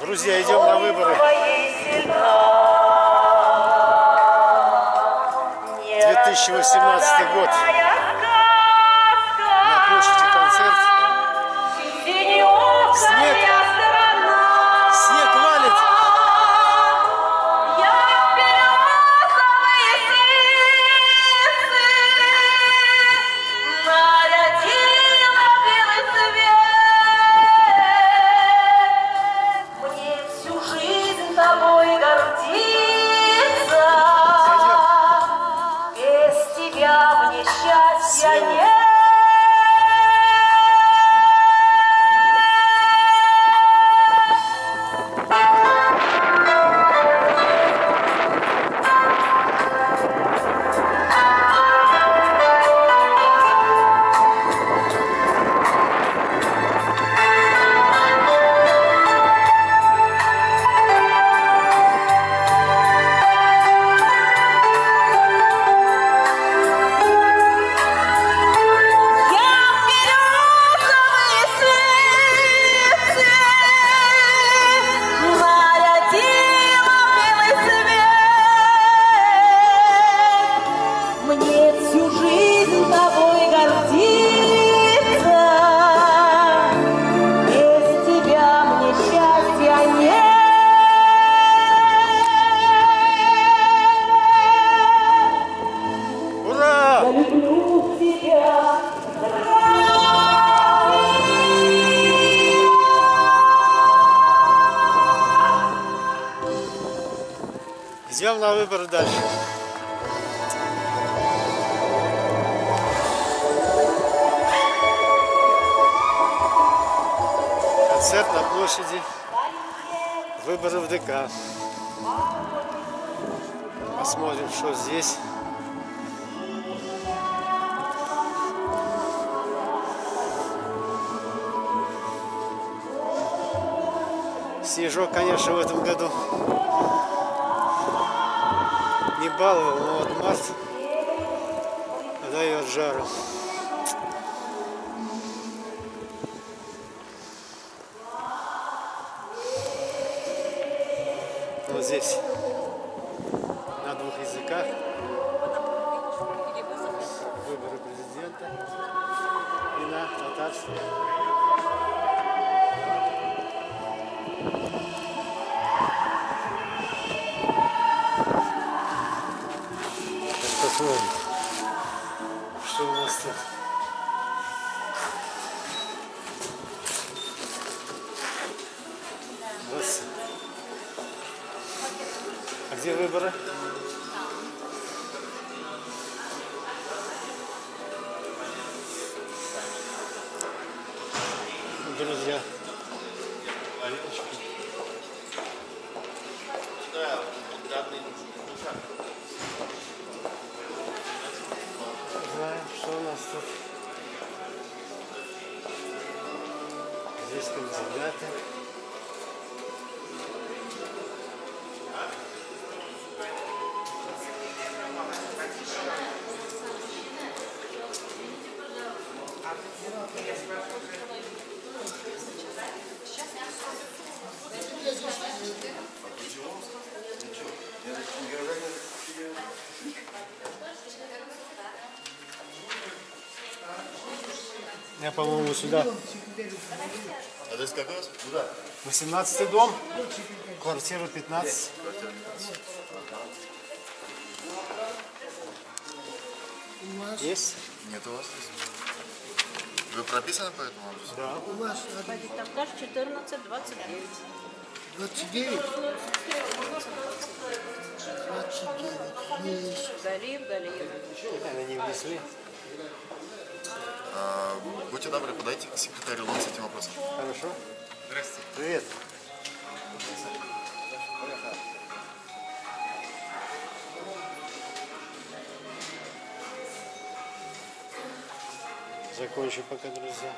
Друзья, идем на выборы. 2018 год. Идем на выборы дальше. Концерт на площади. Выборы в ДК. Посмотрим, что здесь. Снежок, конечно, в этом году не баловал, но вот март дает жару. Вот здесь на двух языках выборы президента и на татарском. Посмотрим, что у нас тут. Здравствуйте. А где выборы? Друзья. Знаем, что у нас тут. Здесь кандидаты. Я, по-моему, сюда. Адрес какой у вас? Куда? 18 дом, квартира 15. Есть? Нет у вас. Вы прописаны по этому адресу? Да. У вас адрес Тавкаш 14, 29. 29? 29. Есть. Галиев, Галиев. Они не внесли. Будьте добры, подойти к секретарю вот с этим вопросом. Хорошо. Здравствуйте. Привет. Закончу пока, друзья.